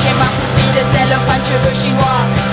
schéma pour le cellophane cheveux chinois